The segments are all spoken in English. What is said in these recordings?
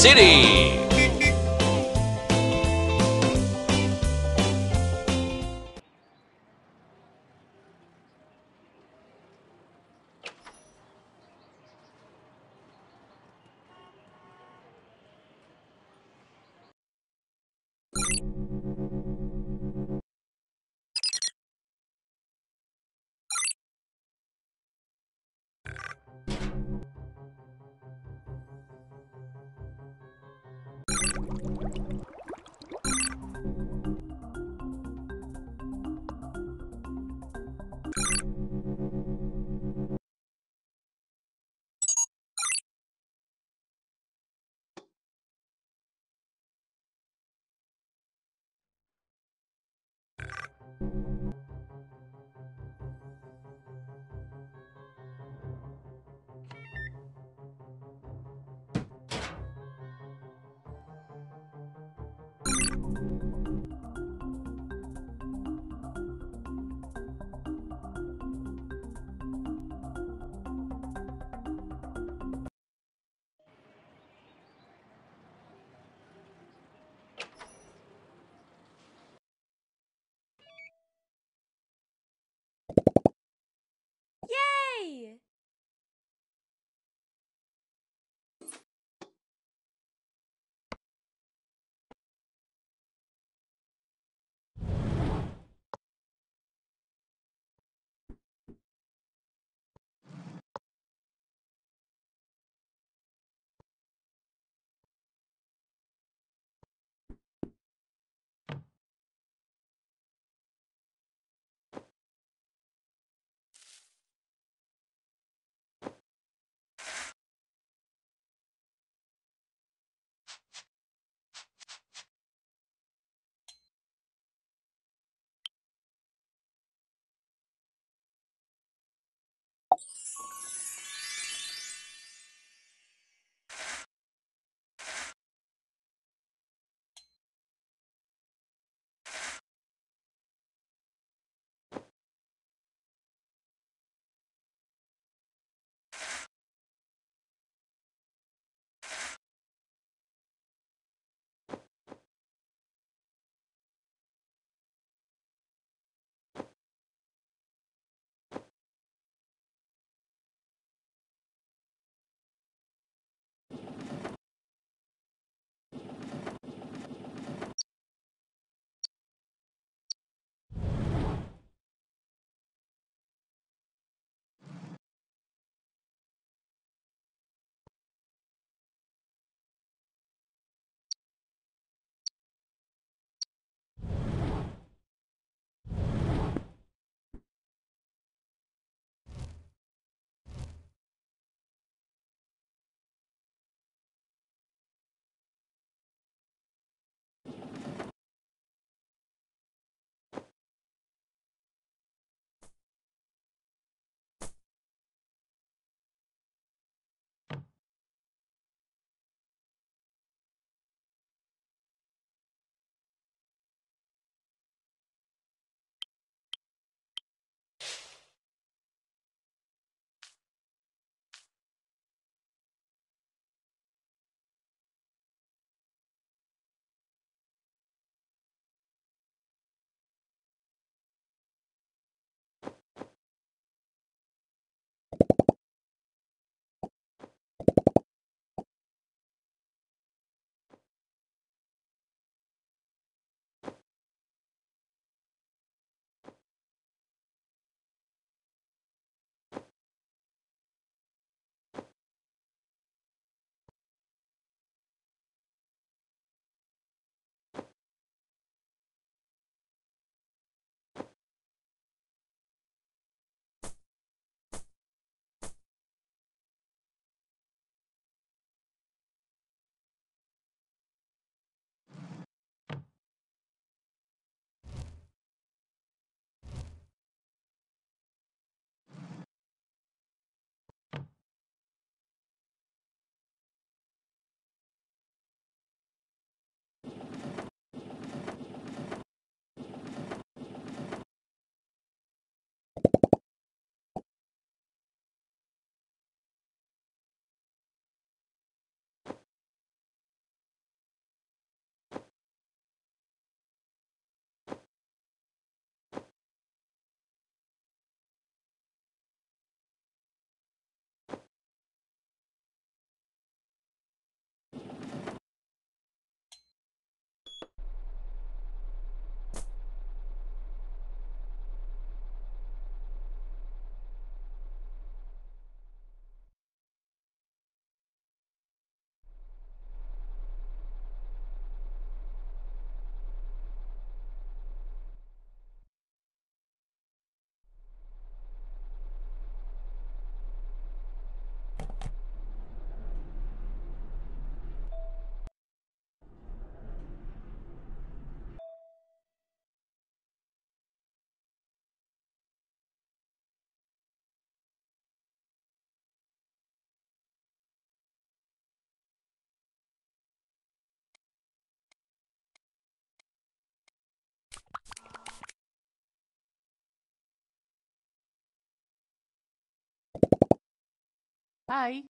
City. Bye.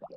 Yeah.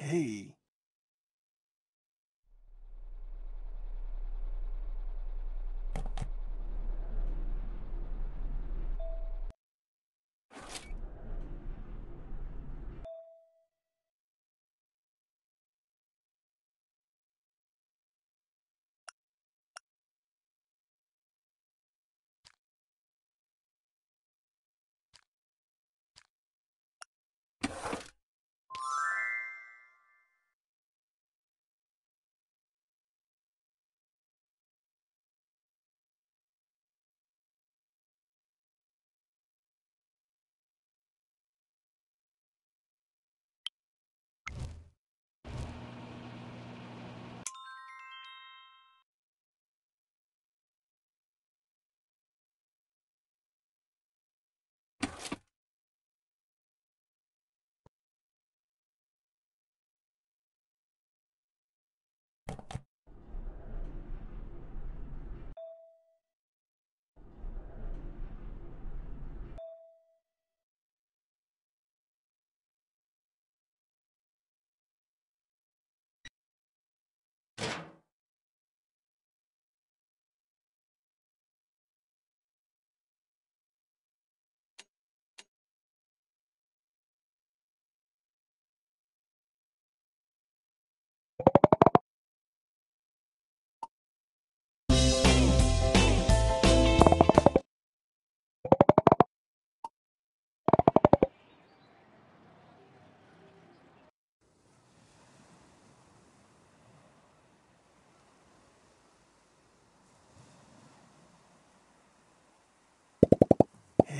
Hey.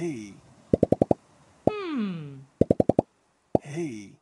Hey. Hmm. Hey.